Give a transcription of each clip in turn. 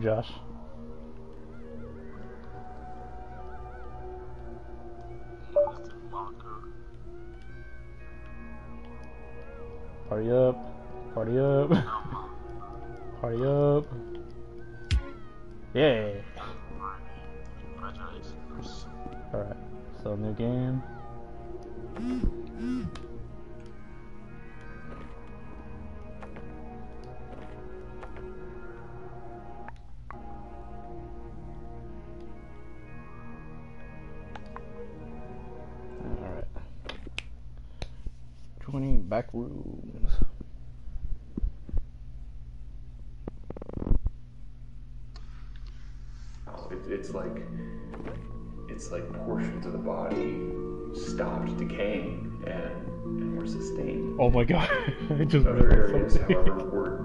Josh. Party up. Party up. Party up. Yay. Alright, so new game. Rooms. It, it's like it's like portions of the body stopped decaying and and were sustained. Oh my god, I just Other areas, something. however, were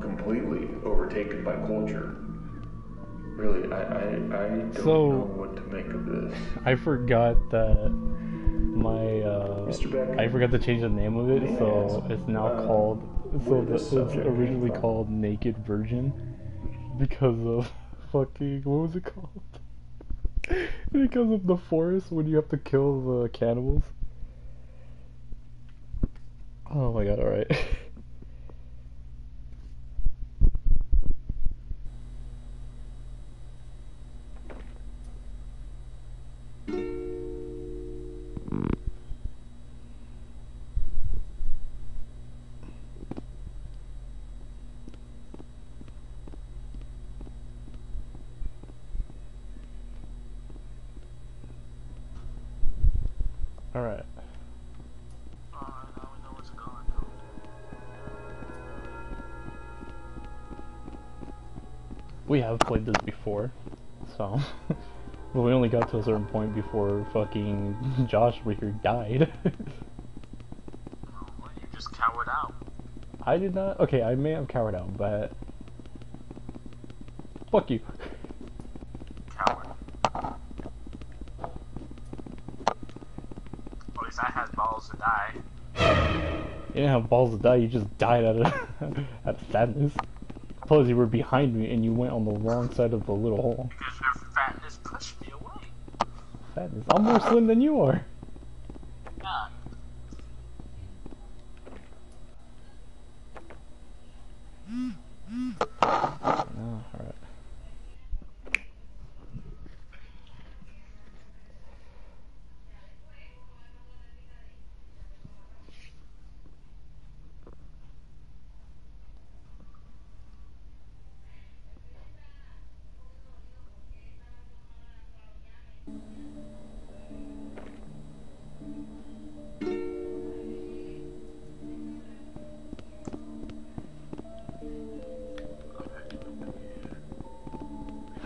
completely overtaken by culture. Really, I I, I don't So- know what to make of this. I forgot that my uh, Mr. Beck, I forgot to change the name of it, I so ask, it's now uh, called. So this it's came originally called Naked Virgin because of fucking what was it called? because of the forest when you have to kill the cannibals. Oh my god! All right. All right. We have played this before, so. but we only got to a certain point before fucking Josh over here died. Well, you just cowered out. I did not. Okay, I may have cowered out, but. Fuck you. Coward. At least I had balls to die. You didn't have balls to die, you just died out of, out of sadness. Plus, you were behind me and you went on the wrong side of the little hole. Because your fatness pushed me away. Sadness. I'm more slim than you are.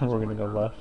We're gonna go left.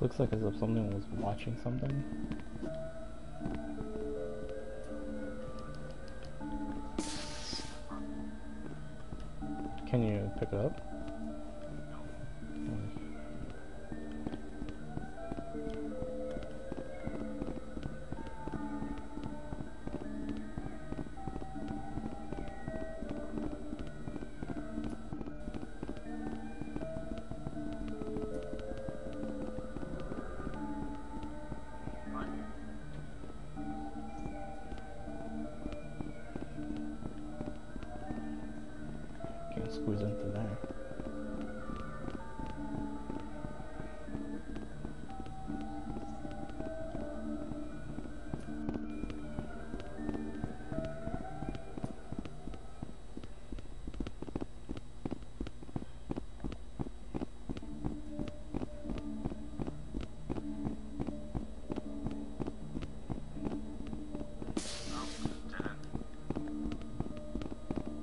Looks like as if someone was watching something. Can you pick it up?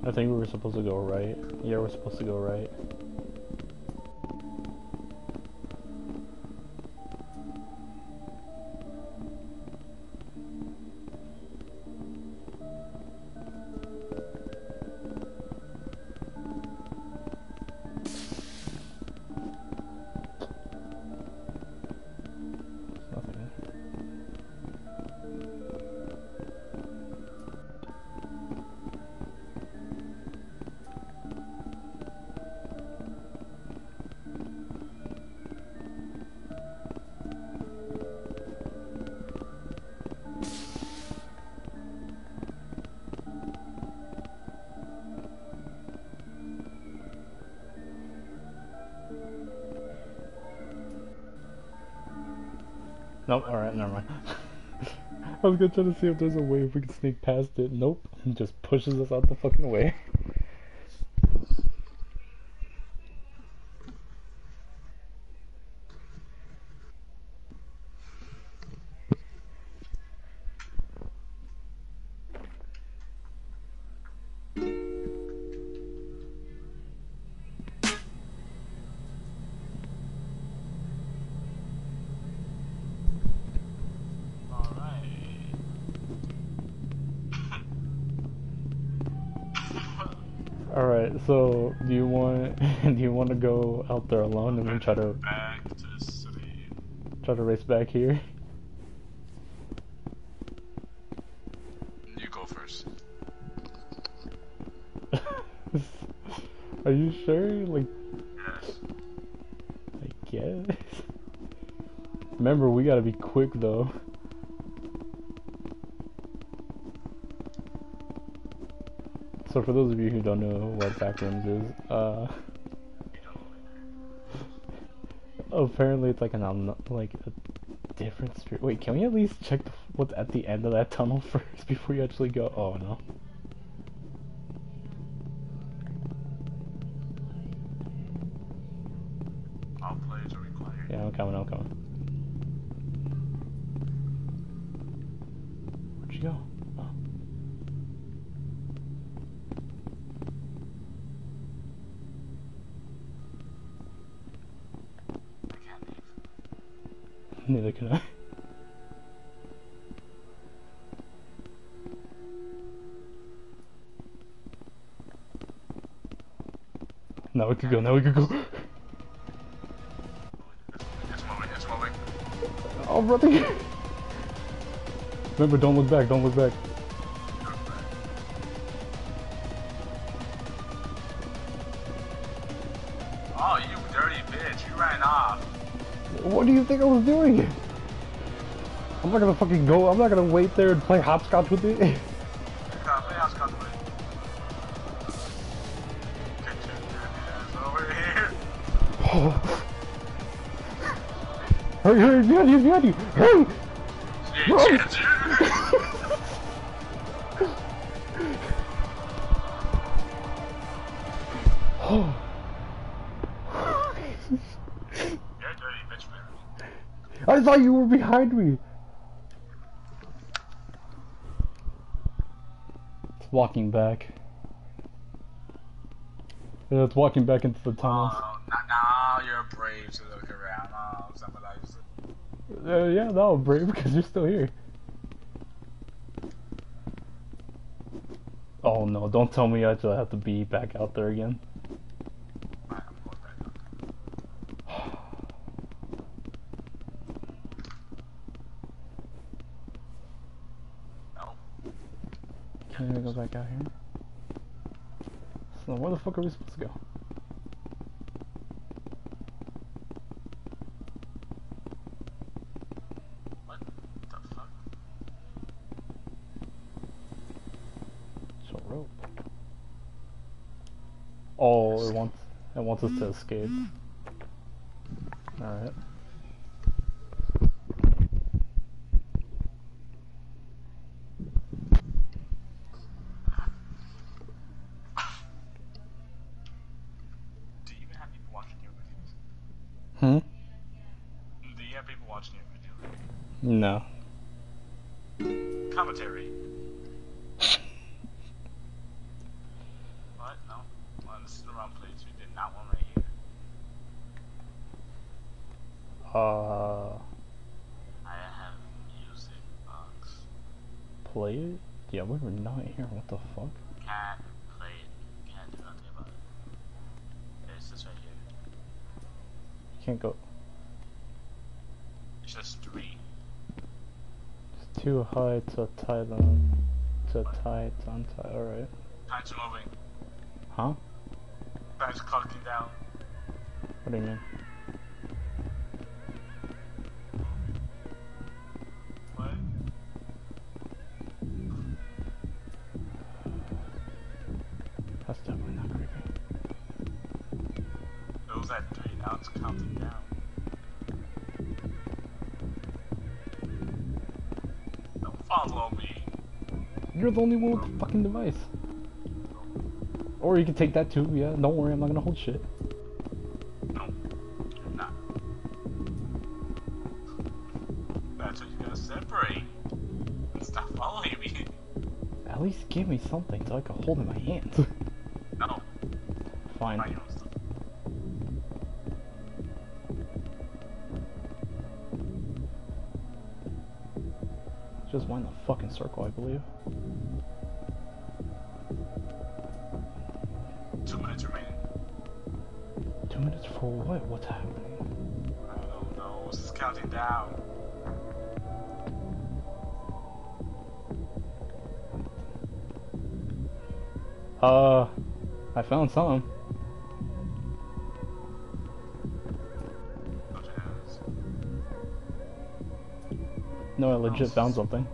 I think we were supposed to go right. Yeah, we're supposed to go right. Nope, alright, never mind. I was gonna try to see if there's a way if we can sneak past it. Nope. It just pushes us out the fucking way. Out there alone and then try to Back to the city. try to race back here? You go first. Are you sure? Like, Yes. I guess. Remember, we gotta be quick though. So for those of you who don't know what backrooms is, uh, apparently it's like an like a different spirit. Wait, can we at least check the, what's at the end of that tunnel first before you actually go? Oh no. All players are required. Yeah, I'm coming. I'm coming. Where'd you go? Oh. I can't leave. Neither can I. Now we could go. Now we could go. It's moving, it's moving. Oh, brother. Remember, don't look back. Don't look back. Think I was doing? I'm not gonna fucking go. I'm not gonna wait there and play hopscotch with it. Here. hurry, hurry, behind you, behind you. Hurry! Run. I thought you were behind me. It's walking back. Yeah, it's walking back into the tunnels. Oh, now, now you're brave to look around. Oh, symbolize. Uh, yeah, no, brave because you're still here. Oh no, don't tell me I actually have to be back out there again. Alright, I'm going back up. No. Can we go back out here? So where the fuck are we supposed to go? What the fuck? It's a rope. Oh, it wants it wants us to mm-hmm. escape. Alright. Do you even have people watching your videos? Hmm? Do you have people watching your videos? No. Commentary. what? No? Well, this is the wrong place. We did not one right here. Uh I have music box. play it? Yeah, we were not here. What the fuck? Can't play it. Can't do nothing about it. It's this right here. You can't go. It's just three. It's too high to tie them. To tie it to untie. Alright. Time's moving. Huh? Time's clocking down. What do you mean? The only one with the fucking device. Or you can take that too, yeah. Don't worry, I'm not gonna hold shit. No, I'm not. That's what you gotta separate. And stop following me. At least give me something so I can hold in my hands. No, Fine. Find your own. Just wind the fucking circle, I believe. Two minutes remaining. Two minutes for what? What's happening? I don't know. This is counting down. Uh, I found some. Legit found something.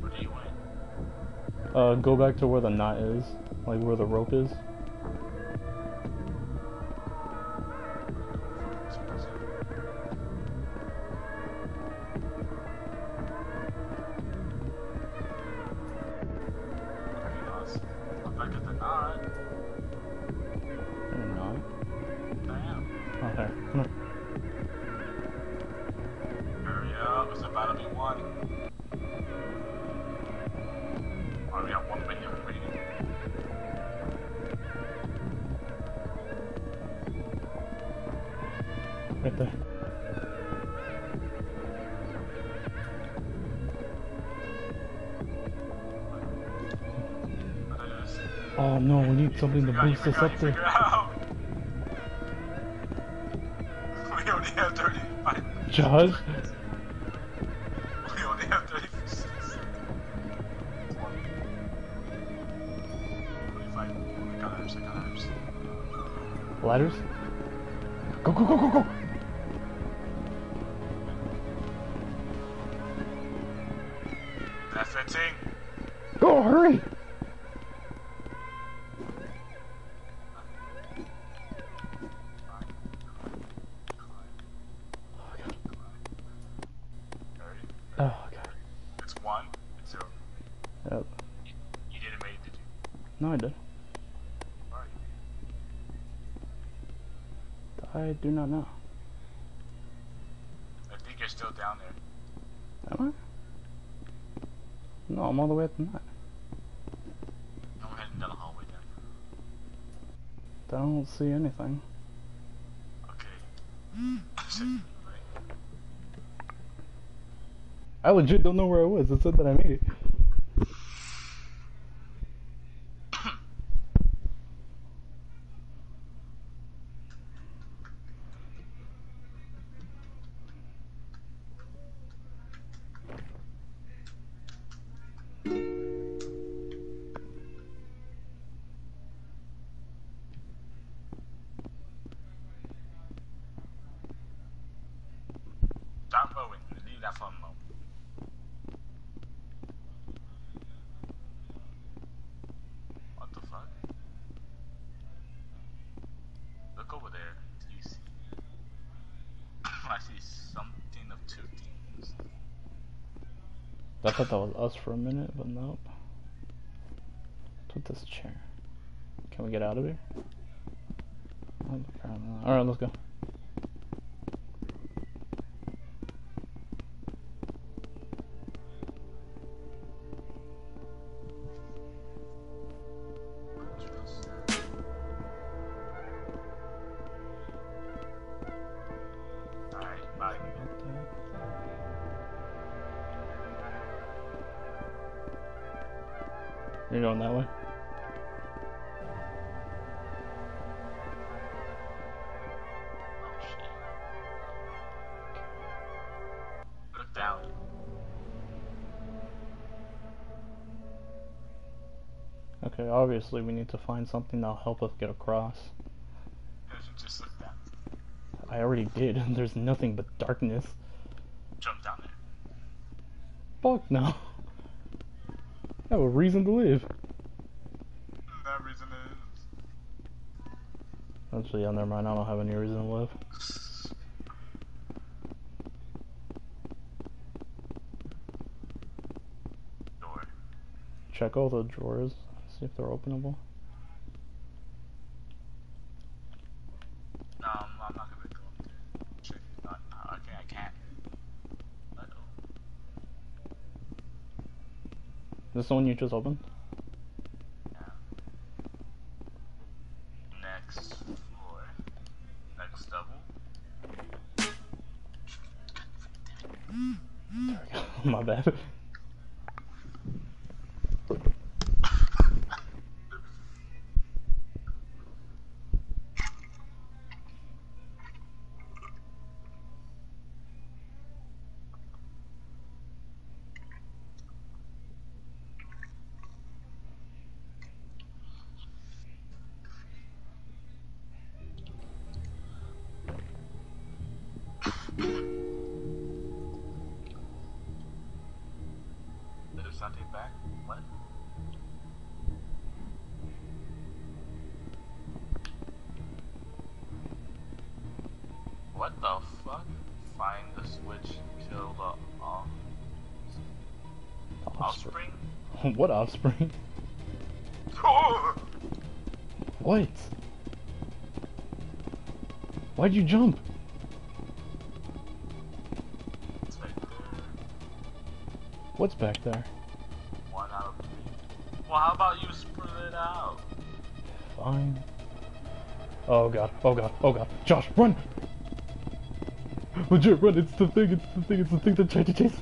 Where do you? Uh, go back to where the knot is, like where the rope is. Something to Figure out, you boost us up there. We only have 35 Josh? We only have 36. 25. I got herbs, I got. Ladders? Go, go, go, go, go! That fitting? Go, hurry! Oh god. Alright. Oh god. It's one, it's zero. Yep. You, you didn't make it, did you? No, I did. Alright. I do not know. I think you're still down there. Am I? No, I'm all the way up. I'm heading down the hallway then. I don't see anything. Okay. I legit don't know where I was. It said that I made it. What the fuck? Look over there. Do you see? I see something of two things. I thought that was us for a minute, but nope. Put this chair. Can we get out of here? Oh. Alright, let's go. You're going that way? Look down. Okay, obviously we need to find something that'll help us get across. I already did. There's nothing but darkness. Jump down there. Fuck no. I have a reason to live. That reason is. Actually, yeah, never mind. I don't have any reason to live. check all the drawers, see if they're openable. Um, I'm not gonna go up there. Check. Uh, uh, okay, I can't. Uh-oh. This the one you just opened? What the fuck? Find the switch, kill the off offspring? what offspring? What? Why'd you jump? It's right there. What's back there? One out of three. Well, how about you spread it out? Fine. Oh god, oh god, oh god. Josh, run! Legit, run, it's the thing, it's the thing, it's the thing that tried to chase.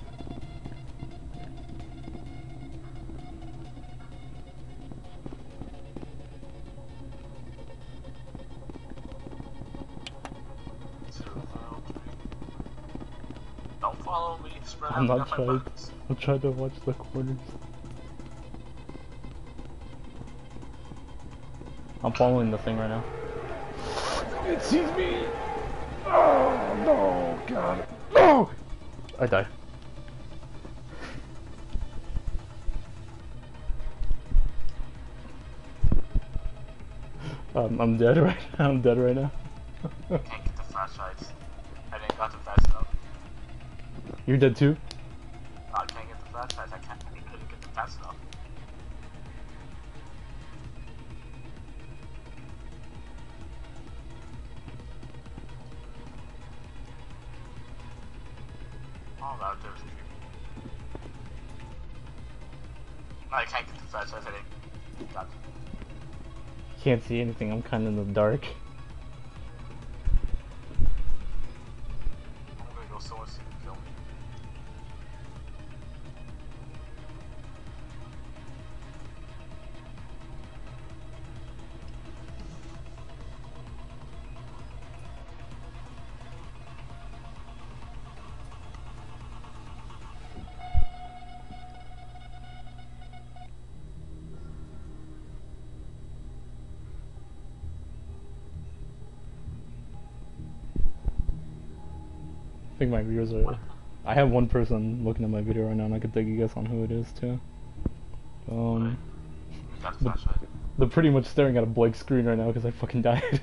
Two out of three. Don't follow me. Spread I'm not trying. I'm trying to watch the corners. I'm following the thing right now. It sees me! Oh no, god. No! I died. Um, I'm dead right now. I'm dead right now. Can't get the flashlights. I didn't got them fast enough. You're dead too? I can't get the flashlights. I. Can't see anything. I'm kind of in the dark. Think my viewers are. I have one person looking at my video right now, and I could take a guess on who it is too. Um, You the the, they're pretty much staring at a blank screen right now because I fucking died.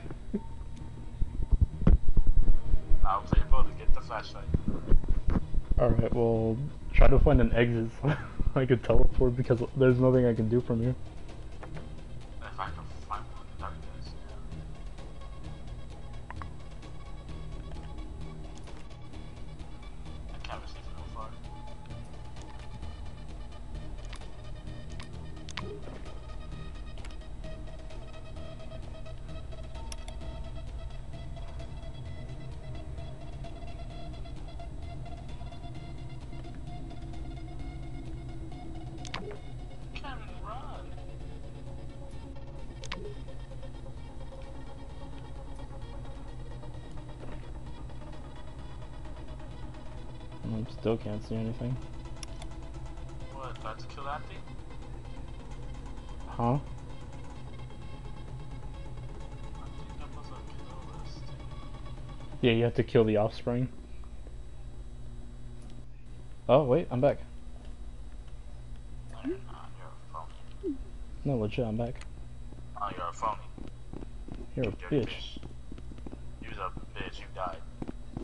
Now play your boat to get the flashlight. Alright, well, try to find an exit so I could teleport because there's nothing I can do from here. Can't see anything. What? Have to kill that thing? Huh? I think I must have killed this. Yeah, you have to kill the offspring. Oh, wait, I'm back. No, you're not. You're a phony. No, legit, I'm back. Oh, you're a phony. You're You're a bitch. You're a bitch. You died.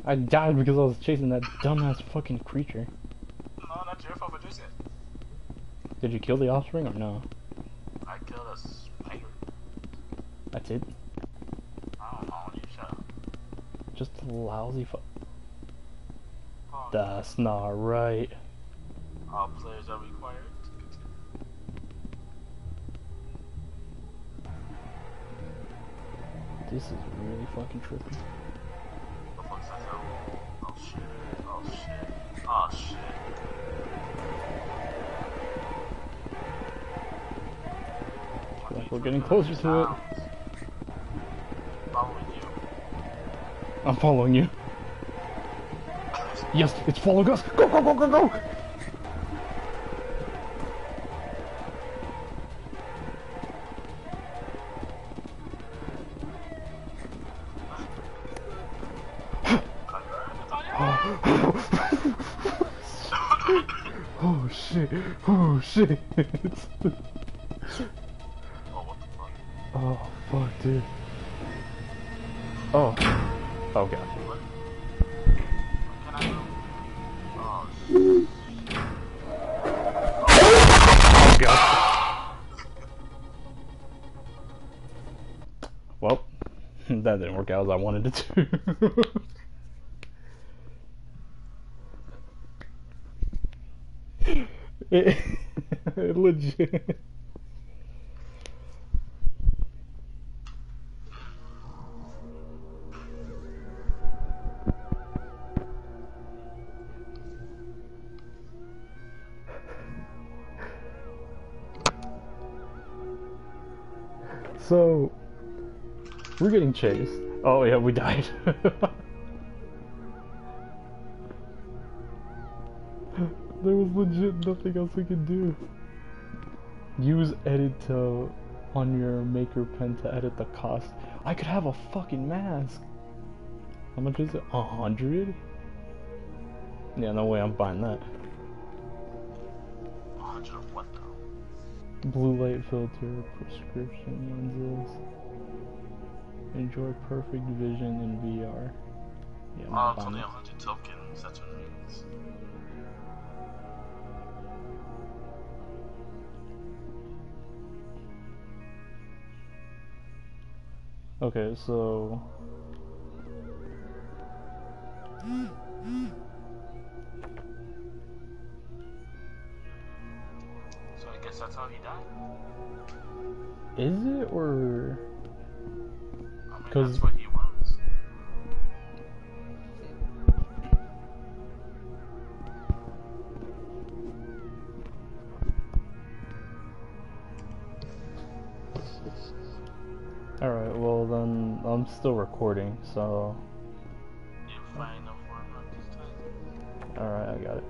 I died because I was chasing that dumbass fucking creature. No, not your fault for doing it. Did you kill the offspring or no? I killed a spider. That's it. I don't know. You shut up. Just a lousy fu- Oh, That's not right. All players are required. This is really fucking trippy. We're getting closer to it. Following you. I'm following you. Yes, it's following us. Go, go, go, go, go. oh shit! Oh shit! I wanted to. it, it legit. So, we're getting chased. Oh yeah, we died. there was legit nothing else we could do. Use edit to on your maker pen to edit the cost. I could have a fucking mask. How much is it? A hundred? Yeah, no way I'm buying that. 100 of what though? Blue light filter, prescription lenses. Enjoy perfect vision in VR. Yeah, Oh, it's only it. 100 tokens. That's what it means. Okay, so So I guess that's how he died. is it or I mean, 'Cause- that's what he was. all right? Well, then I'm still recording, so You find no format this time. all right, I got it.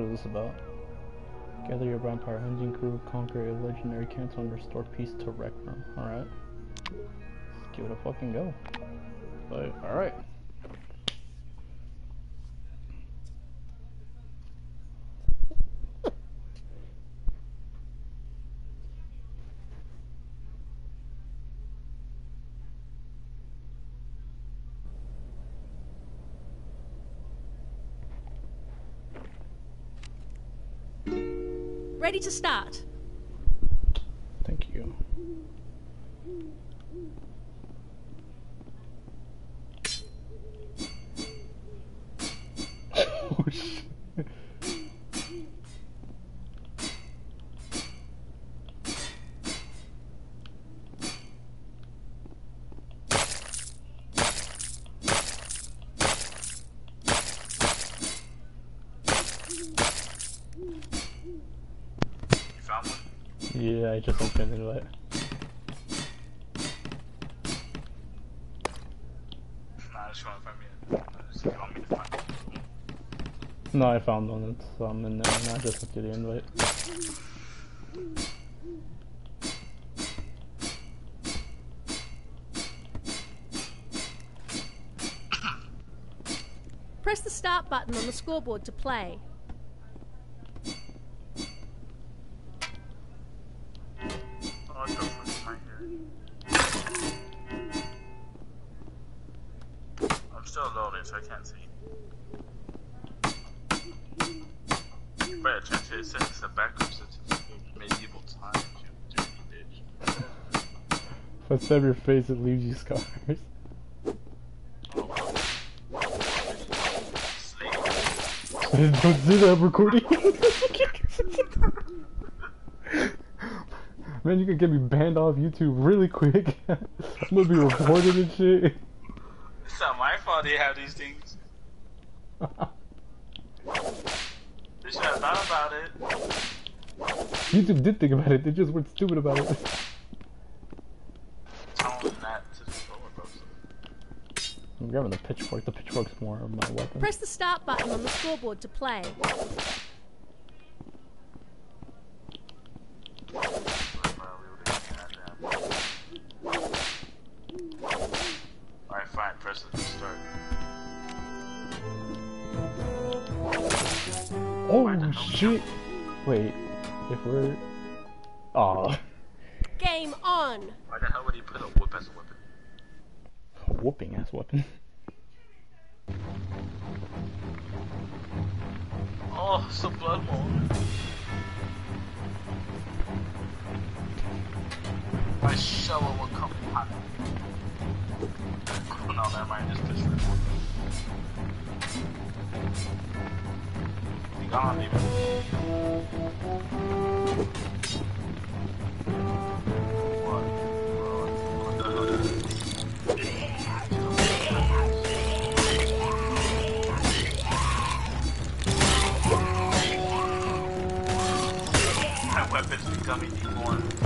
What is this about? Gather your vampire hunting crew, conquer a legendary council, and restore peace to Rec Room. Alright. Let's give it a fucking go. But, alright. Ready to start. Thank you. oh shit. You found one? Yeah, I just opened it. Nah, I just want to find me. a- I just want me to find. No, I found one. It's um in there, and I just sent you the invite. Press the start button on the scoreboard to play. It's fucking right here. I'm still loading, so I can't see. You better change it since it's a backup since it's medieval times, you dirty bitch. Stab your face, it leaves you scars. Don't do that, I'm recording. Man, you could get me banned off YouTube really quick. I'm gonna be reported and shit. It's not my fault they have these things. They should have thought about it. YouTube did think about it, they just weren't stupid about it. Tell them that to the store, bro. I'm grabbing the pitchfork, the pitchfork's more of my weapon. Press the start button on the scoreboard to play. Alright, fine, press it to start. Oh shit! Wait, if we're. Aw. Game on! Why the hell would he put a whip as a weapon?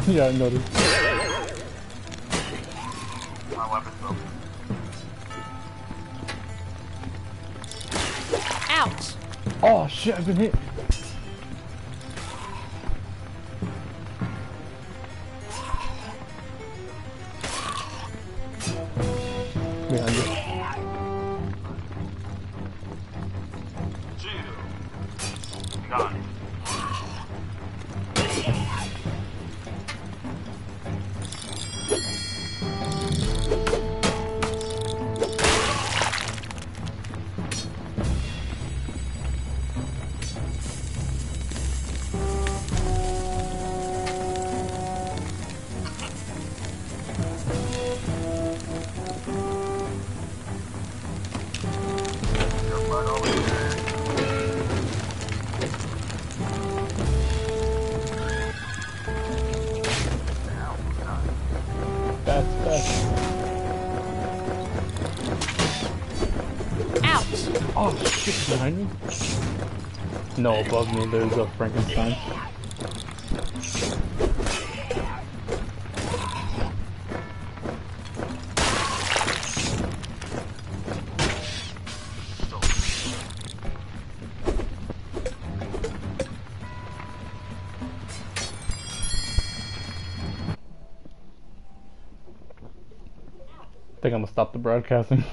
yeah, I noticed. My weapon's broken. Out! Oh shit, I've been hit. Behind me? No, above me there's a Frankenstein. I think I'm gonna stop the broadcasting.